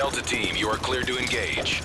Delta team, you are clear to engage.